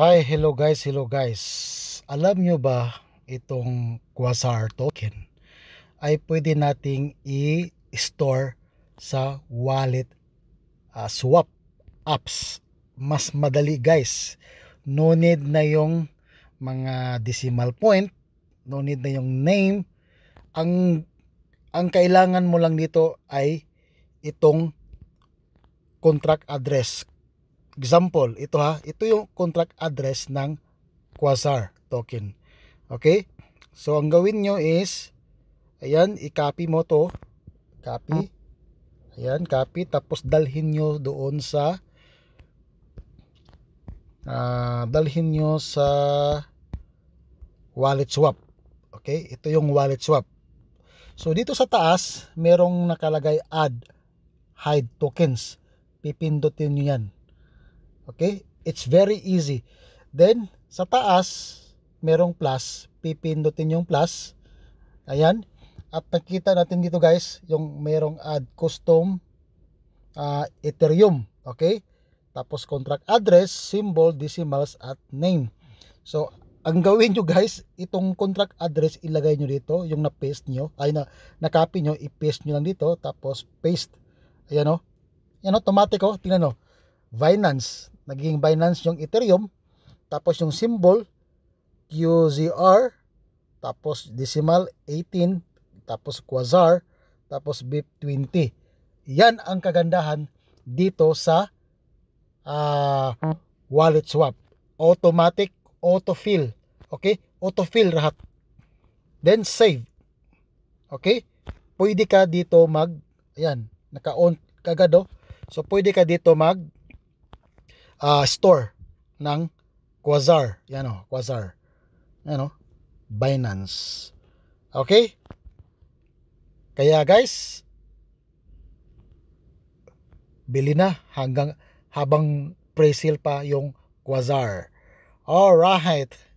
Hi, hello guys, hello guys. Alam nyo ba itong Quasar token ay pwede nating i-store sa wallet uh, swap apps. Mas madali guys. No need na yung mga decimal point, no need na yung name. Ang ang kailangan mo lang dito ay itong contract address Example, ito ha, ito yung contract address ng Quasar token. Okay? So, ang gawin nyo is, ayan, i-copy mo to. Copy. Ayan, copy. Tapos, dalhin nyo doon sa, uh, dalhin nyo sa wallet swap. Okay? Ito yung wallet swap. So, dito sa taas, merong nakalagay add hide tokens. Pipindutin nyo yan. Okay? It's very easy. Then, sa taas, merong plus. Pipindutin yung plus. Ayan. At nakita natin dito guys, yung merong add custom uh, Ethereum. Okay? Tapos contract address, symbol, decimals, at name. So, ang gawin nyo guys, itong contract address ilagay nyo dito, yung na-paste nyo, ay na, na-copy nyo, i-paste nyo lang dito, tapos paste. Ayan o. Oh. Yan automatic o. Oh. Tingnan o. Binance naging Binance yung Ethereum tapos yung symbol QZR tapos decimal 18 tapos Quasar tapos BIP20 yan ang kagandahan dito sa uh, wallet swap. Automatic autofill. Okay? Autofill lahat. Then save. Okay? Pwede ka dito mag ayan naka-on kagad oh. so pwede ka dito mag uh, store ng Quasar. Yan o, Quasar. Yan o, Binance. Okay? Kaya guys, bili na hanggang habang pre-sale pa yung Quasar. Alright.